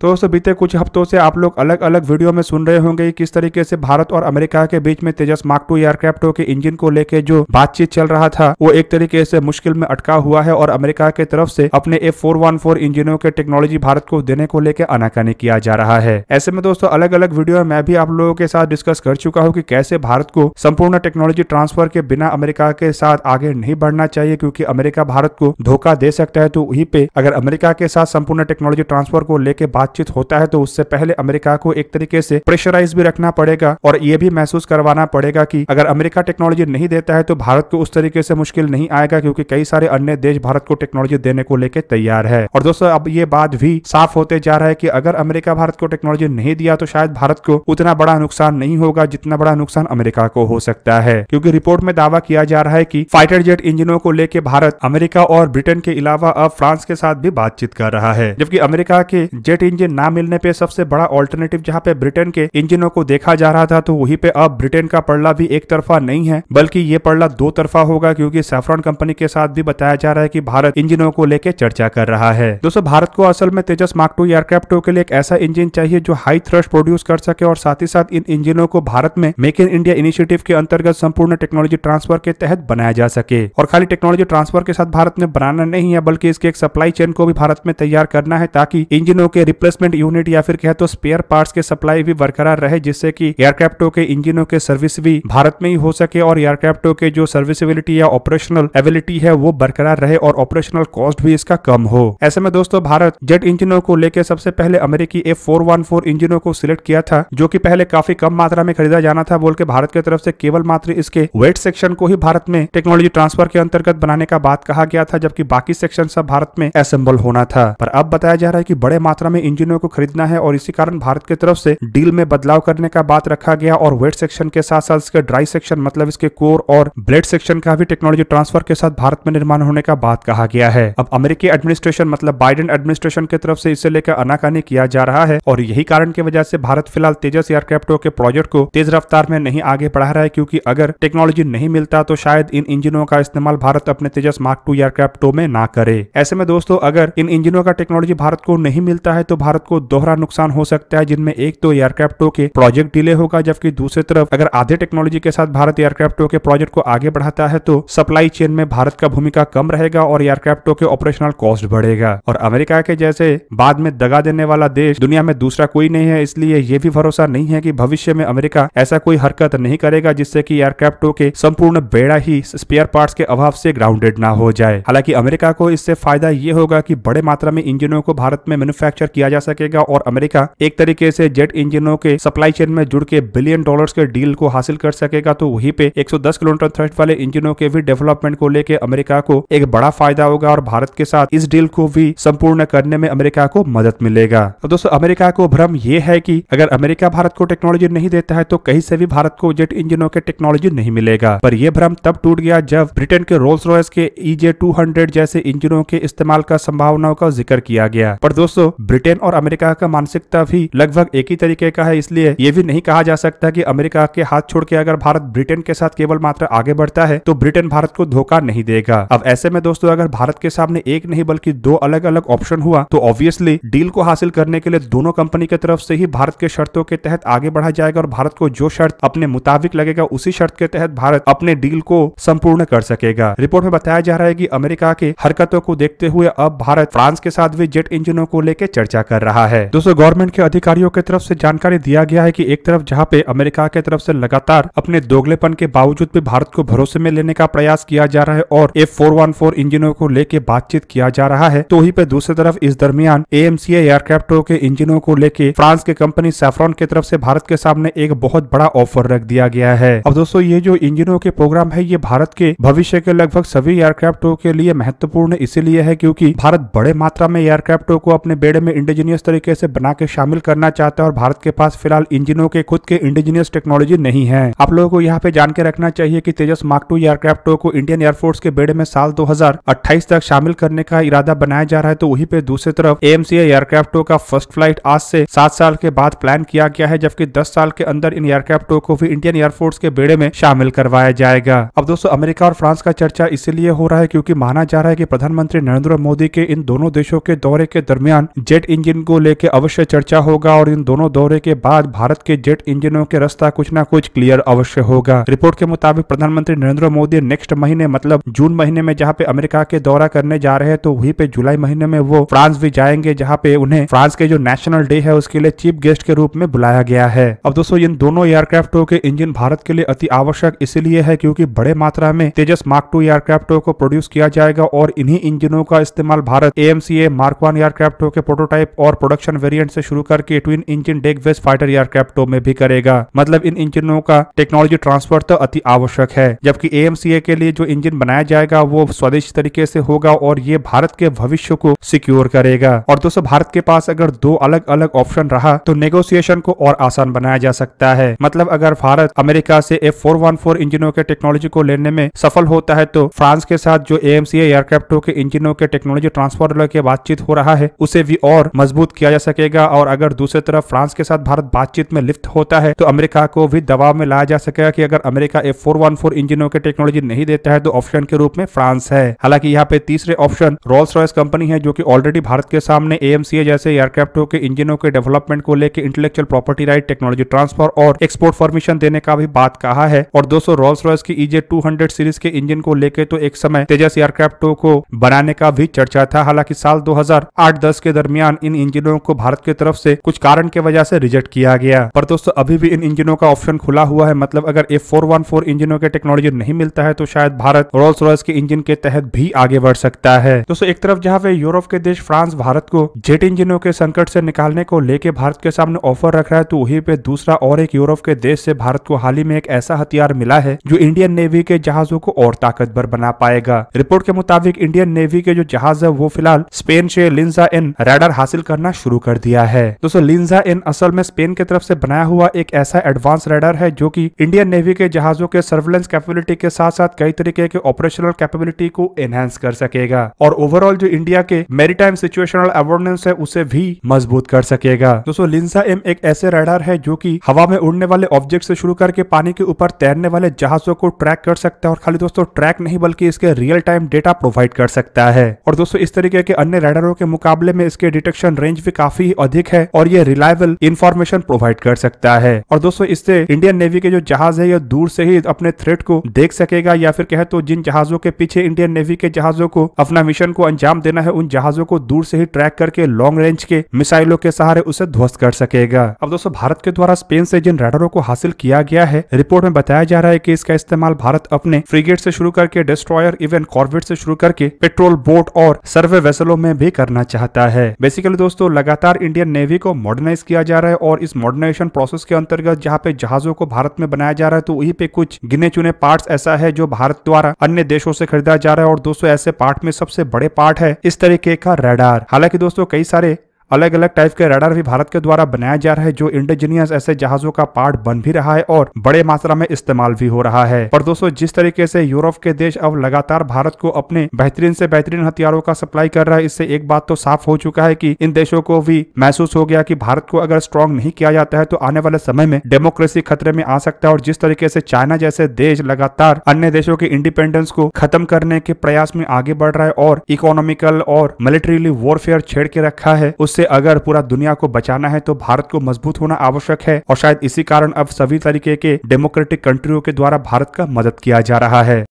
तो दोस्तों, बीते कुछ हफ्तों से आप लोग अलग अलग वीडियो में सुन रहे होंगे किस तरीके से भारत और अमेरिका के बीच में तेजस मार्क टू एयरक्राफ्ट के इंजन को लेकर जो बातचीत चल रहा था, वो एक तरीके से मुश्किल में अटका हुआ है और अमेरिका के तरफ़ से अपने एफ़ फोर वन फोर इंजनों के टेक्नोलॉजी भारत को देने को लेकर आनाकानी किया जा रहा है। ऐसे में दोस्तों अलग अलग वीडियो मैं भी आप लोगों के साथ डिस्कस कर चुका हूँ की कैसे भारत को संपूर्ण टेक्नोलॉजी ट्रांसफ़र के बिना अमेरिका के साथ आगे नहीं बढ़ना चाहिए, क्योंकि अमेरिका भारत को धोखा दे सकता है। तो वहीं पे अगर अमेरिका के साथ संपूर्ण टेक्नोलॉजी ट्रांसफ़र को लेकर बातचीत होता है तो उससे पहले अमेरिका को एक तरीके से प्रेशराइज भी रखना पड़ेगा और ये भी महसूस करवाना पड़ेगा कि अगर अमेरिका टेक्नोलॉजी नहीं देता है तो भारत को उस तरीके से मुश्किल नहीं आएगा क्योंकि कई सारे अन्य देश भारत को टेक्नोलॉजी देने को लेकर तैयार है। और दोस्तों, अब ये बात भी साफ़ होते जा रहा है कि अगर अमेरिका भारत को टेक्नोलॉजी नहीं दिया तो शायद भारत को उतना बड़ा नुकसान नहीं होगा जितना बड़ा नुकसान अमेरिका को हो सकता है। क्योंकि रिपोर्ट में दावा किया जा रहा है कि फाइटर जेट इंजनों को लेकर भारत अमेरिका और ब्रिटेन के अलावा अब फ्रांस के साथ भी बातचीत कर रहा है, जबकि अमेरिका के जेट इंजन ना मिलने पे सबसे बड़ा ऑल्टरनेटिव जहाँ पे ब्रिटेन के इंजनों को देखा जा रहा था तो वहीं पे अब ब्रिटेन का पड़ला भी एक तरफा नहीं है, बल्कि ये पड़ला दो तरफा होगा, क्योंकि सैफरॉन कंपनी के साथ भी बताया जा रहा है की भारत इंजनों को लेकर चर्चा कर रहा है। दोस्तों, भारत को असल में तेजस मार्क टू एयरक्राफ्ट के लिए एक ऐसा इंजन चाहिए जो हाई थ्रस्ट प्रोड्यूस कर सके और साथ ही साथ इन इंजनों को भारत में मेक इन इंडिया इनिशिएटिव के अंतर्गत संपूर्ण टेक्नोलॉजी ट्रांसफ़र के तहत बनाया जा सके। और खाली टेक्नोलॉजी ट्रांसफ़र के साथ भारत ने बनाना नहीं है, बल्कि इसके एक सप्लाई चेन को भी भारत में तैयार करना है, ताकि इंजनों के रिप्लेसमेंट यूनिट या फिर कहे तो स्पेयर पार्ट्स के सप्लाई भी बरकरार रहे, जिससे कि एयरक्राफ्टों के इंजनों के सर्विस भी भारत में ही हो सके और एयरक्राफ्टों के जो सर्विसबिलिटी या ऑपरेशनल एबिलिटी है, वो बरकरार रहे और ऑपरेशनल कॉस्ट भी इसका कम हो। ऐसे में दोस्तों, भारत जेट इंजनों को लेकर सबसे पहले अमेरिकी एफ़ फोर इंजनों को सिलेक्ट किया था, जो की पहले काफ़ी कम मात्रा में खरीदा जाना था, बोल के भारत की तरफ़ से केवल मात्र इसके वेट सेक्शन को ही भारत में टेक्नोलॉजी ट्रांसफ़र के अंतर्गत बनाने का बात कहा गया था, जबकि बाकी सेक्शन सब भारत में असेंबल होना था। पर अब बताया जा रहा है कि बड़े मात्रा में इंजनों को खरीदना है और इसी कारण भारत की तरफ़ से डील में बदलाव करने का बात रखा गया और वेट सेक्शन के साथ साथ इसके ड्राई सेक्शन मतलब इसके कोर और ब्लेड सेक्शन का भी टेक्नोलॉजी ट्रांसफ़र के साथ भारत में निर्माण होने का बात कहा गया है। अब अमेरिकी एडमिनिस्ट्रेशन मतलब बाइडेन एडमिनिस्ट्रेशन की तरफ़ से इसे लेकर अनाकानी किया जा रहा है और यही कारण की वजह से भारत फ़िलहाल तेजस एयरक्राफ्ट के प्रोजेक्ट को तेज रफ्तार में नहीं आगे बढ़ा रहा है, क्योंकि अगर टेक्नोलॉजी नहीं मिलता तो शायद इन इंजनों का इस्तेमाल भारत अपने तेजस मार्क टू एयरक्राफ्टों में ना करे। ऐसे में दोस्तों, अगर इन इंजनों का टेक्नोलॉजी भारत को नहीं मिलता है तो भारत को दोहरा नुकसान हो सकता है, जिनमें एक तो एयरक्राफ्टों के प्रोजेक्ट डिले होगा, जबकि दूसरी तरफ़ अगर आधे टेक्नोलॉजी के साथ भारत एयरक्राफ्टों के प्रोजेक्ट को आगे बढ़ाता है तो सप्लाई चेन में भारत का भूमिका कम रहेगा और एयरक्राफ्टों के ऑपरेशनल कॉस्ट बढ़ेगा। और अमेरिका के जैसे बाद में दगा देने वाला देश दुनिया में दूसरा कोई नहीं है, इसलिए ये भी भरोसा नहीं है कि भविष्य में अमेरिका ऐसा कोई हरकत नहीं करेगा, जिससे कि एयरक्राफ्टों के संपूर्ण बेड़ा ही स्पेयर पार्ट्स के अभाव से ग्राउंडेड ना हो जाए। हालाँकि अमेरिका को इससे फ़ायदा ये होगा कि बड़े मात्रा में इंजनों को भारत में मैन्युफैक्चर किया जा सकेगा और अमेरिका एक तरीके से जेट इंजनों के सप्लाई चेन में जुड़ के बिलियन डॉलर्स के डील को हासिल कर सकेगा तो वहीं पे 110 किलोमीटर थ्रस्ट वाले इंजनों के भी डेवलपमेंट को लेकर अमेरिका को एक बड़ा फ़ायदा होगा और भारत के साथ इस डील को भी संपूर्ण करने में अमेरिका को मदद मिलेगा। तो दोस्तों, अमेरिका को भ्रम ये है कि अगर अमेरिका भारत को टेक्नोलॉजी नहीं देता है तो कहीं से भी भारत को जेट इंजनों के टेक्नोलॉजी नहीं मिलेगा। पर यह भ्रम तब टूट गया जब ब्रिटेन के रोल्स रॉयस के ईजे टू जैसे इंजनों के इस्तेमाल का संभावनाओं का ज़िक्र किया गया। पर दोस्तों, ब्रिटेन और अमेरिका का मानसिकता भी लगभग एक ही तरीके का है, इसलिए ये भी नहीं कहा जा सकता कि अमेरिका के हाथ छोड़ के अगर भारत ब्रिटेन के साथ केवल मात्र आगे बढ़ता है तो ब्रिटेन भारत को धोखा नहीं देगा। अब ऐसे में दोस्तों, अगर भारत के सामने एक नहीं, बल्कि दो अलग अलग ऑप्शन हुआ तो ऑब्वियसली डील को हासिल करने के लिए दोनों कंपनी की तरफ़ से ही भारत के शर्तों के तहत आगे बढ़ा जाएगा और भारत को जो शर्त अपने मुताबिक लगेगा, उसी शर्त के तहत भारत अपने डील को संपूर्ण कर सकेगा। रिपोर्ट में बताया जा रहा है कि अमेरिका के हरकतों को देखते हुए अब भारत, फ्रांस के साथ भी जेट इंजनों को लेकर चर्चा कर रहा है। दोस्तों गवर्नमेंट के अधिकारियों की तरफ़ से जानकारी दिया गया है कि एक तरफ़ जहाँ पे अमेरिका की तरफ़ से लगातार अपने दोगलेपन के बावजूद भी भारत को भरोसे में लेने का प्रयास किया जा रहा है और एफ़ फोर इंजनों को लेके बातचीत किया जा रहा है तो वहीं पे दूसरी तरफ़ इस दरमियान एएमसी एयरक्राफ्टों के इंजनों को लेकर फ्रांस के कंपनी सेफ्रॉन की तरफ़ से भारत के सामने एक बहुत बड़ा ऑफ़र रख दिया गया है। अब दोस्तों, ये जो इंजनों के प्रोग्राम है, ये भारत के भविष्य के लगभग सभी एयरक्राफ्टों के लिए महत्वपूर्ण इसीलिए है क्योंकि भारत बड़े मात्रा में एयरक्राफ्टों को अपने बेड़े में इंडिजीनियस तरीके से बना के शामिल करना चाहता है और भारत के पास फ़िलहाल इंजनों के, खुद के इंडिजीनियस टेक्नोलॉजी नहीं है। आप लोगों को यहाँ पे जान के रखना चाहिए कि तेजस मार्क टू एयरक्राफ्टों को इंडियन एयरफोर्स के बेड़े में साल 2028 तक शामिल करने का इरादा बनाया जा रहा है तो वही पे दूसरी तरफ़ एएमसी एयरक्राफ्टों का फ़र्स्ट फ़्लाइट आज से सात साल के बाद प्लान किया गया है, जबकि दस साल के अंदर इन एयरक्राफ्टों को भी इंडियन एयरफोर्स के बेड़े में शामिल करवाया जाएगा। अब दोस्तों, अमेरिका और फ्रांस का चर्चा इसीलिए हो रहा है क्योंकि माना जा रहा है कि प्रधानमंत्री नरेंद्र मोदी के इन दोनों देशों के दौरे के दरमियान जेट इंजन इंजन को लेकर अवश्य चर्चा होगा और इन दोनों दौरे के बाद भारत के जेट इंजनों के रास्ता कुछ न कुछ क्लियर अवश्य होगा। रिपोर्ट के मुताबिक प्रधानमंत्री नरेंद्र मोदी नेक्स्ट महीने मतलब जून महीने में जहाँ पे अमेरिका के दौरा करने जा रहे हैं तो वहीं पे जुलाई महीने में वो फ्रांस भी जाएँगे, जहाँ पे उन्हें फ्रांस के जो नेशनल डे है, उसके लिए चीफ गेस्ट के रूप में बुलाया गया है। अब दोस्तों, इन दोनों एयरक्राफ्टों के इंजन भारत के लिए अति आवश्यक इसलिए है क्योंकि बड़े मात्रा में तेजस मार्क टू एयरक्राफ्टों को प्रोड्यूस किया जाएगा और इन्हीं इंजनों का इस्तेमाल भारत एएमसीए मार्क वन एयरक्राफ्टों के प्रोटोटाइप और प्रोडक्शन वेरियंट से शुरू करके twin engine deck based fighter एयरक्राफ्टों में भी करेगा। मतलब इन इंजनों का टेक्नोलॉजी ट्रांसफ़र तो अति आवश्यक है, जबकि ए के लिए जो इंजन बनाया जाएगा, वो स्वदेशी तरीके से होगा और ये भारत के भविष्य को सिक्योर करेगा। और दोस्तों, भारत के पास अगर दो अलग अलग ऑप्शन रहा तो नेगोशिएशन को और आसान बनाया जा सकता है। मतलब अगर भारत अमेरिका से एफ़ फोर इंजनों के टेक्नोलॉजी को लेने में सफल होता है तो फ्रांस के साथ जो ए एयरक्राफ्टों के इंजनों के टेक्नोलॉजी ट्रांसफ़र के बातचीत हो रहा है, उसे भी और मज़बूत किया जा सकेगा और अगर दूसरी तरफ़ फ्रांस के साथ भारत बातचीत में लिफ्ट होता है तो अमेरिका को भी दबाव में लाया जा सकेगा कि अगर अमेरिका एफ़ फोर इंजनों के टेक्नोलॉजी नहीं देता है तो ऑप्शन के रूप में फ्रांस है। हालाँकि यहाँ पे तीसरे ऑप्शन रोल्स रॉयस कंपनी है, जो की ऑलरेडी भारत के सामने ए जैसे एयरक्राफ्टों के इंजनों के डेवलपमेंट को लेकर intellectual property right technology transfer और एक्सपोर्ट परमिशन देने का भी बात कहा है। और दोस्तों रोल्स रॉयस की ईजे टू सीरीज़ के इंजन को लेकर तो एक समय तेजस एयरक्राफ्टों को बनाने का भी चर्चा था। हालाँकि साल 2008-10 के दरमियान इन इंजनों को भारत की तरफ़ से कुछ कारण के वजह से रिजेक्ट किया गया। पर दोस्तों, अभी भी इन इंजनों का ऑप्शन खुला हुआ है। मतलब अगर एफ़ फोर इंजनों के टेक्नोलॉजी नहीं मिलता है तो शायद भारत रोल्स रॉयस के इंजन के तहत भी आगे बढ़ सकता है। दोस्तों, एक तरफ़ जहाँ पे यूरोप के देश फ्रांस भारत को जेट इंजनों के संकट से निकालने को लेके भारत के सामने ऑफ़र रख रहा है तो वहीं पे दूसरा और एक यूरोप के देश से भारत को हाल ही में एक ऐसा हथियार मिला है, जो इंडियन नेवी के जहाजों को और ताकतवर बना पाएगा। रिपोर्ट के मुताबिक इंडियन नेवी के जो जहाज़ है, वो फ़िलहाल स्पेन से लिंजा एन रेडर हासिल करना शुरू कर दिया है। दोस्तों लिंजा एन असल में स्पेन की तरफ़ से बनाया हुआ एक ऐसा एडवांस रेडर है जो की इंडियन नेवी के जहाजों के सर्वेलेंस कैपेबिलिटी के साथ साथ कई तरीके के ऑपरेशनल कैपेबिलिटी को एनहेंस कर सकेगा और ओवरऑल जो इंडिया के मेरीटाइम सिचुएशनल अवेयरनेस है, उसे भी मज़बूत कर सकेगा। दोस्तों लिंसा एम एक ऐसे रडार है जो कि हवा में उड़ने वाले ऑब्जेक्ट से शुरू करके पानी के ऊपर तैरने वाले जहाजों को ट्रैक कर सकता है और खाली दोस्तों ट्रैक नहीं बल्कि इसके रियल टाइम डेटा प्रोवाइड कर सकता है। और दोस्तों, इस तरीके के अन्य रडारों के मुकाबले में इसके डिटेक्शन रेंज भी काफ़ी अधिक है और ये रिलायबल इन्फॉर्मेशन प्रोवाइड कर सकता है। और दोस्तों, इससे इंडियन नेवी के जो जहाज़ है, ये दूर से ही अपने थ्रेट को देख सकेगा या फिर कहे तो जिन जहाजों के पीछे इंडियन नेवी के जहाजों को अपना मिशन को अंजाम देना है, उन जहाजों को दूर से ही ट्रैक करके लॉन्ग रेंज के मिसाइलों के सहारे उसे ध्वस्त कर सकेगा। अब दोस्तों, भारत के द्वारा स्पेन से जिन रेडरों को हासिल किया गया है रिपोर्ट में बताया जा रहा है कि इसका इस्तेमाल भारत अपने फ्रिगेट से शुरू करके डिस्ट्रॉयर इवन कॉर्बेट से शुरू करके पेट्रोल बोट और सर्वे वेसलों में भी करना चाहता है। बेसिकली दोस्तों, लगातार इंडियन नेवी को मॉडर्नाइज किया जा रहा है और इस मॉडर्नाइजेशन प्रोसेस के अंतर्गत जहाँ पे जहाजों को भारत में बनाया जा रहा है तो वही पे कुछ गिने चुने पार्ट ऐसा है जो भारत द्वारा अन्य देशों से खरीदा जा रहा है और दोस्तों, ऐसे पार्ट में सबसे बड़े पार्ट है इस तरीके का रेडार। हालाँकि दोस्तों, कई सारे अलग अलग टाइप के रडार भी भारत के द्वारा बनाया जा रहा है, जो इंडिजीनियस ऐसे जहाजों का पार्ट बन भी रहा है और बड़े मात्रा में इस्तेमाल भी हो रहा है। पर दोस्तों, जिस तरीके से यूरोप के देश अब लगातार भारत को अपने बेहतरीन से बेहतरीन हथियारों का सप्लाई कर रहा है, इससे एक बात तो साफ़ हो चुका है की इन देशों को भी महसूस हो गया की भारत को अगर स्ट्रॉन्ग नहीं किया जाता है तो आने वाले समय में डेमोक्रेसी खतरे में आ सकता है और जिस तरीके से चाइना जैसे देश लगातार अन्य देशों के इंडिपेंडेंस को खत्म करने के प्रयास में आगे बढ़ रहा है और इकोनॉमिकल और मिलिट्रीली वॉरफेयर छेड़ के रखा है उससे अगर पूरा दुनिया को बचाना है तो भारत को मज़बूत होना आवश्यक है। और शायद इसी कारण अब सभी तरीके के डेमोक्रेटिक कंट्रियों के द्वारा भारत का मदद किया जा रहा है।